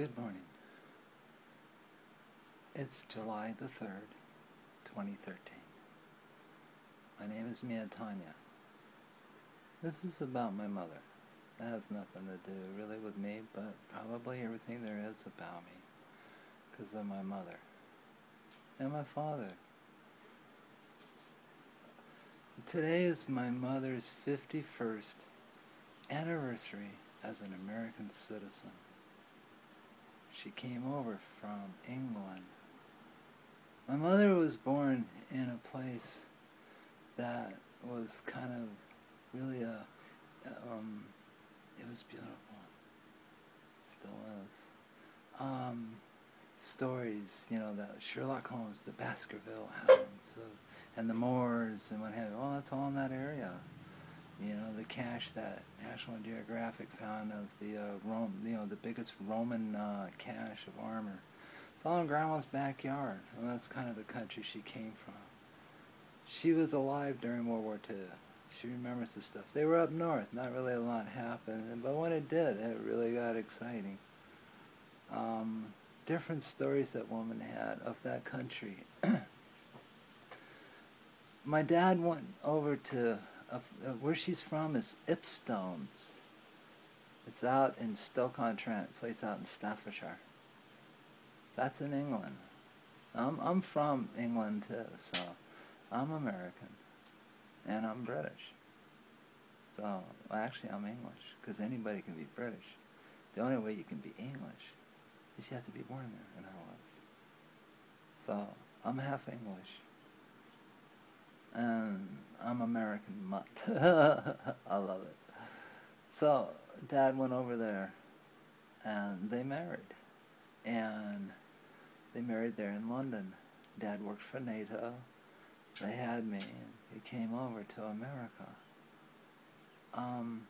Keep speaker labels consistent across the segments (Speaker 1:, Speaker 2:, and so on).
Speaker 1: Good morning. It's July the 3rd, 2013. My name is Mia Tanya. This is about my mother. That has nothing to do really with me, but probably everything there is about me because of my mother and my father. Today is my mother's 51st anniversary as an American citizen. She came over from England. My mother was born in a place that was kind of really a, um, it was beautiful. Still is. Um, stories, you know, that Sherlock Holmes, the Baskerville Hounds, and the Moors, and what have you. Well, that's all in that area. You know, the cache that National Geographic found of the uh, Rome, you know, the biggest Roman uh, cache of armor. It's all in Grandma's backyard, and that's kind of the country she came from. She was alive during World War II. She remembers the stuff. They were up north, not really a lot happened, but when it did, it really got exciting. Um, different stories that woman had of that country. My dad went over to uh, where she's from is Ipstones. It's out in Stoke-on-Trent, place out in Staffordshire. That's in England. I'm I'm from England too, so I'm American, and I'm British. So well, actually, I'm English because anybody can be British. The only way you can be English is you have to be born there, and I was. So I'm half English and I'm American mutt. I love it. So Dad went over there, and they married, and they married there in London. Dad worked for NATO. They had me, he came over to America. Um,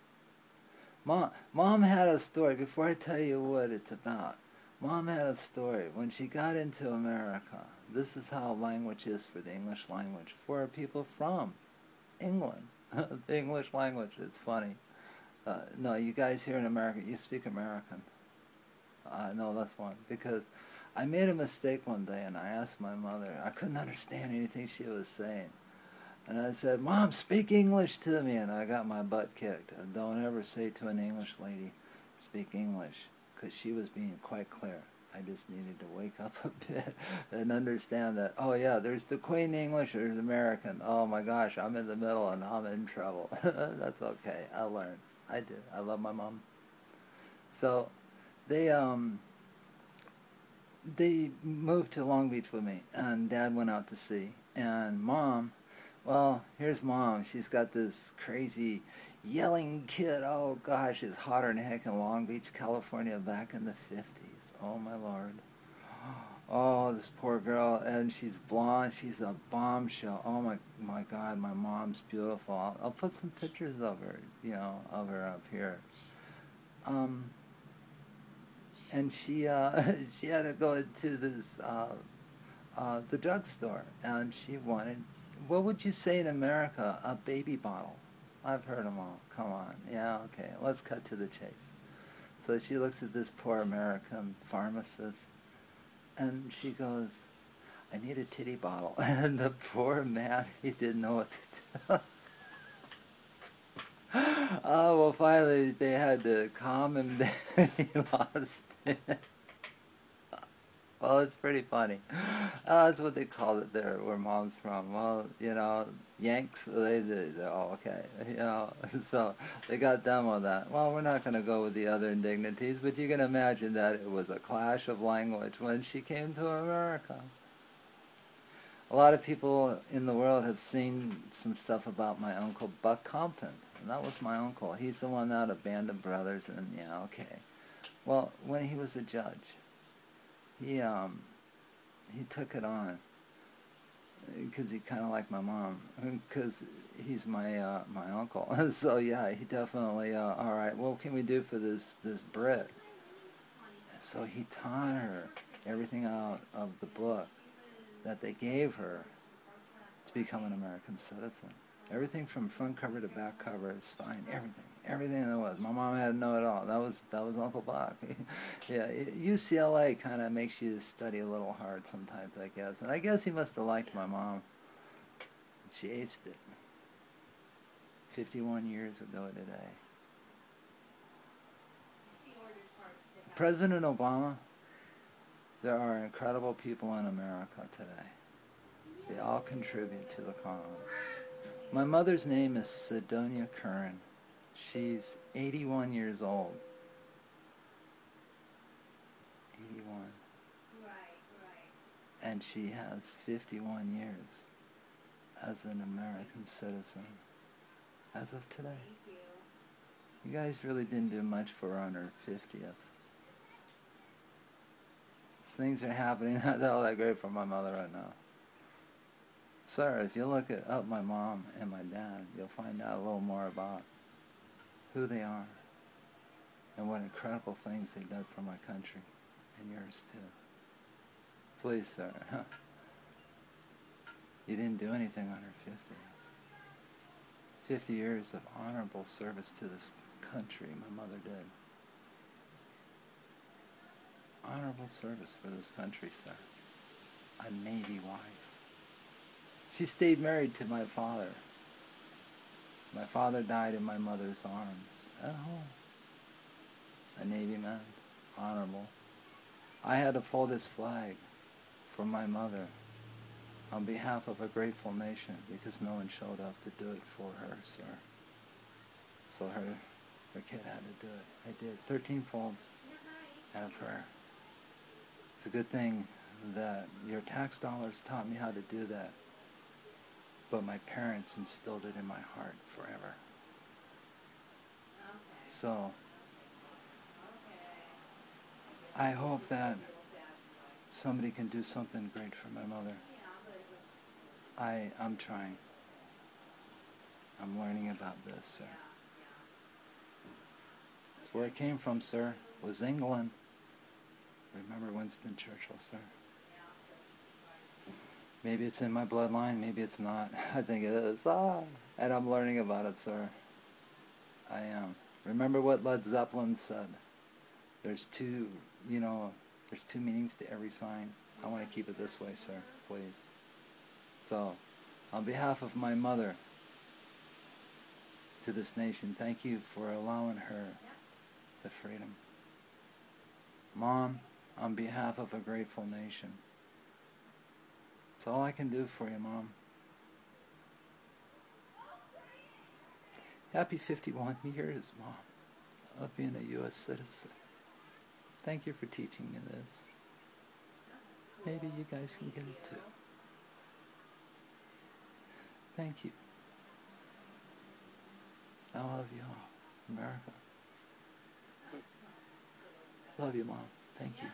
Speaker 1: mom, mom had a story. Before I tell you what it's about, mom had a story when she got into America this is how language is for the English language for people from England. the English language, it's funny. Uh, no, you guys here in America, you speak American. Uh, no, that's one. Because I made a mistake one day and I asked my mother, I couldn't understand anything she was saying. And I said, Mom, speak English to me. And I got my butt kicked. Don't ever say to an English lady, speak English. Because she was being quite clear. I just needed to wake up a bit and understand that, oh yeah, there's the Queen English, there's American. Oh my gosh, I'm in the middle and I'm in trouble. That's okay. I learned. I did. I love my mom. So they um they moved to Long Beach with me and dad went out to sea and mom well, here's mom. She's got this crazy yelling kid. Oh gosh, it's hotter than heck in Long Beach, California back in the 50s. Oh my lord. Oh, this poor girl, and she's blonde. She's a bombshell. Oh my, my God, my mom's beautiful. I'll, I'll put some pictures of her, you know, of her up here. Um, and she, uh, she had to go to this, uh, uh, the drugstore, and she wanted, what would you say in America, a baby bottle? I've heard them all. Come on. Yeah, okay. Let's cut to the chase. So she looks at this poor American pharmacist and she goes, I need a titty bottle. And the poor man, he didn't know what to do. oh, well, finally they had to calm him down. he lost it. Well, it's pretty funny. Uh, that's what they call it there, where mom's from. Well, you know, Yanks, they, they, they're all okay. You know, so they got done with that. Well, we're not going to go with the other indignities, but you can imagine that it was a clash of language when she came to America. A lot of people in the world have seen some stuff about my uncle Buck Compton. And that was my uncle. He's the one out of Band of Brothers, and yeah, okay. Well, when he was a judge, he um he took it on because he kind of like my mom because he's my uh, my uncle. So yeah he definitely uh, all right what can we do for this this Brit? So he taught her everything out of the book that they gave her to become an American citizen. Everything from front cover to back cover spine everything everything there was. My mom had to know it all. That was that was Uncle Bob. yeah, UCLA kind of makes you study a little hard sometimes, I guess. And I guess he must have liked my mom. She aced it. 51 years ago today. President Obama, there are incredible people in America today. They all contribute to the cause. My mother's name is Sidonia Curran. She's 81 years old. 81. Right, right. And she has 51 years as an American citizen as of today. You. you guys really didn't do much for her on her 50th. Things are happening not all that great for my mother right now. Sir, if you look at up my mom and my dad, you'll find out a little more about who they are and what incredible things they did for my country and yours too. Please, sir. you didn't do anything on her 50th. 50 years of honorable service to this country my mother did. Honorable service for this country, sir. A Navy wife. She stayed married to my father. My father died in my mother's arms at home. A Navy man, honorable. I had to fold his flag for my mother on behalf of a grateful nation because no one showed up to do it for her, sir. So her, her kid had to do it. I did. 13 folds and a prayer. It's a good thing that your tax dollars taught me how to do that but my parents instilled it in my heart forever. So, I hope that somebody can do something great for my mother. I, I'm trying. I'm learning about this, sir. That's where it came from, sir, was England. Remember Winston Churchill, sir. Maybe it's in my bloodline, maybe it's not. I think it is. Ah, and I'm learning about it, sir. I am. Remember what Led Zeppelin said. There's two, you know, there's two meanings to every sign. I want to keep it this way, sir, please. So, on behalf of my mother to this nation, thank you for allowing her the freedom. Mom, on behalf of a grateful nation, that's all I can do for you, Mom. Happy 51 years, Mom, of being a U.S. citizen. Thank you for teaching me this. Maybe you guys can get it too. Thank you. I love you all, America. Love you, Mom. Thank you.